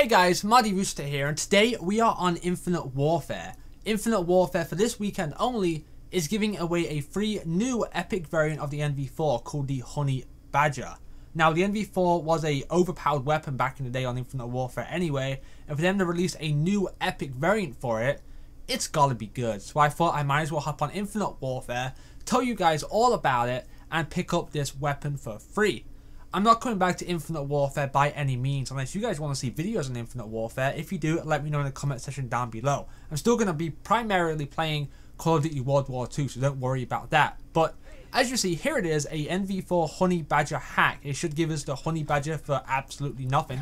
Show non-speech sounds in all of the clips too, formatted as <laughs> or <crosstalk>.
Hey guys, Mardy Rooster here, and today we are on Infinite Warfare. Infinite Warfare for this weekend only is giving away a free new epic variant of the NV4 called the Honey Badger. Now the NV4 was a overpowered weapon back in the day on Infinite Warfare anyway, and for them to release a new epic variant for it, it's gotta be good. So I thought I might as well hop on Infinite Warfare, tell you guys all about it, and pick up this weapon for free. I'm not coming back to Infinite Warfare by any means unless you guys want to see videos on Infinite Warfare. If you do, let me know in the comment section down below. I'm still going to be primarily playing Call of Duty World War II, so don't worry about that. But as you see, here it is, a NV4 Honey Badger hack. It should give us the Honey Badger for absolutely nothing.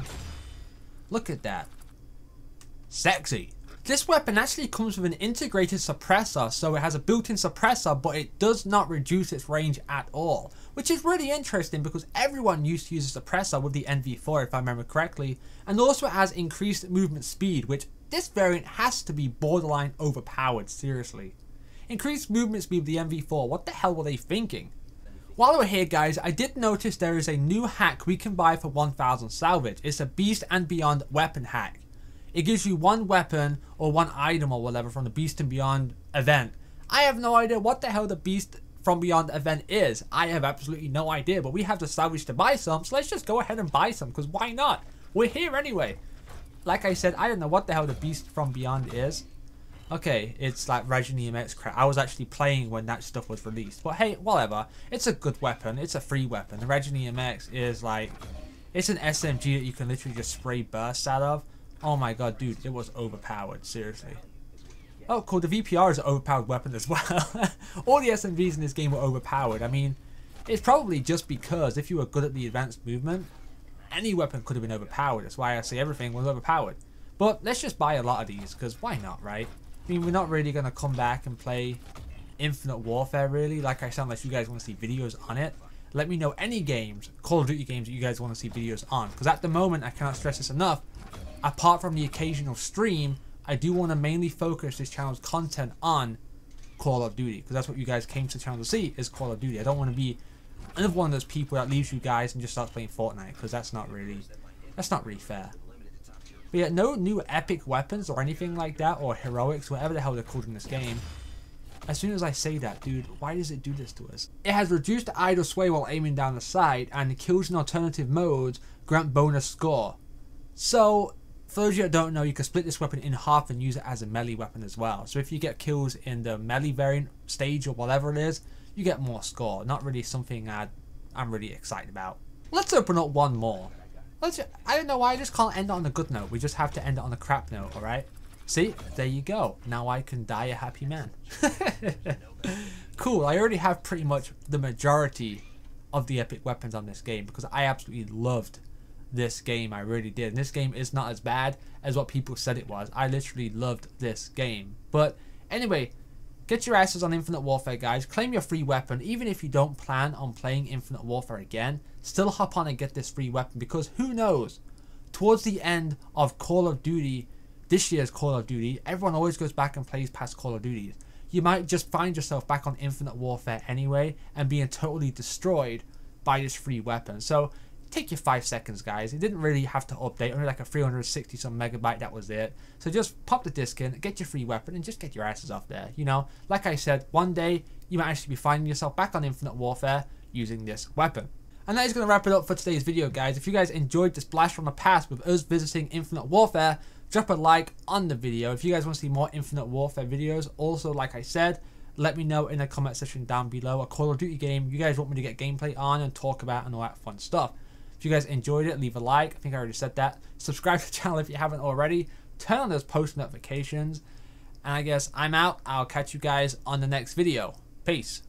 Look at that. Sexy. This weapon actually comes with an integrated suppressor, so it has a built-in suppressor, but it does not reduce its range at all. Which is really interesting because everyone used to use a suppressor with the NV4 if I remember correctly, and also it has increased movement speed, which this variant has to be borderline overpowered, seriously. Increased movement speed with the NV4, what the hell were they thinking? While we're here guys, I did notice there is a new hack we can buy for 1000 salvage. It's a Beast and Beyond weapon hack. It gives you one weapon or one item or whatever from the Beast and Beyond event. I have no idea what the hell the Beast from Beyond event is. I have absolutely no idea, but we have the salvage to buy some, so let's just go ahead and buy some, because why not? We're here anyway. Like I said, I don't know what the hell the Beast from Beyond is. Okay, it's like Raijin-EMX crap. I was actually playing when that stuff was released. But hey, whatever. It's a good weapon. It's a free weapon. The Raijin-EMX is like... It's an SMG that you can literally just spray bursts out of. Oh my god, dude, it was overpowered, seriously. Oh, cool, the VPR is an overpowered weapon as <laughs> well. All the SMGs in this game were overpowered. I mean, it's probably just because if you were good at the advanced movement, any weapon could have been overpowered. That's why I say everything was overpowered. But let's just buy a lot of these, because why not, right? I mean, we're not really going to come back and play Infinite Warfare, really. Like I said, unless you guys want to see videos on it. Let me know any games, Call of Duty games that you guys want to see videos on. Because at the moment, I cannot stress this enough, apart from the occasional stream, I do want to mainly focus this channel's content on Call of Duty because that's what you guys came to the channel to see is Call of Duty. I don't want to be another one of those people that leaves you guys and just starts playing Fortnite because that's not really that's not really fair. But yeah, no new epic weapons or anything like that or heroics, whatever the hell they're called in this game. As soon as I say that, dude, why does it do this to us? It has reduced idle sway while aiming down the sight, and kills in alternative modes grant bonus score. So, for those of you that don't know, you can split this weapon in half and use it as a melee weapon as well. So if you get kills in the melee variant stage or whatever it is, you get more score. Not really something i am really excited about. Let's open up one more. Let's. Just, I don't know why I just can't end on a good note. We just have to end it on a crap note, alright? See? There you go. Now I can die a happy man. <laughs> cool. I already have pretty much the majority of the epic weapons on this game because I absolutely loved this game. I really did. And this game is not as bad as what people said it was. I literally loved this game. But anyway, get your asses on Infinite Warfare, guys. Claim your free weapon. Even if you don't plan on playing Infinite Warfare again, still hop on and get this free weapon because who knows? Towards the end of Call of Duty, this year's Call of Duty, everyone always goes back and plays past Call of Duties. You might just find yourself back on Infinite Warfare anyway and being totally destroyed by this free weapon. So take your five seconds, guys. It didn't really have to update, only like a 360 some megabyte, that was it. So just pop the disc in, get your free weapon, and just get your asses off there. You know, like I said, one day you might actually be finding yourself back on Infinite Warfare using this weapon. And that is going to wrap it up for today's video, guys. If you guys enjoyed this blast from the past with us visiting Infinite Warfare, drop a like on the video. If you guys want to see more Infinite Warfare videos, also, like I said, let me know in the comment section down below a Call of Duty game you guys want me to get gameplay on and talk about and all that fun stuff. If you guys enjoyed it, leave a like. I think I already said that. Subscribe to the <laughs> channel if you haven't already. Turn on those post notifications. And I guess I'm out. I'll catch you guys on the next video. Peace.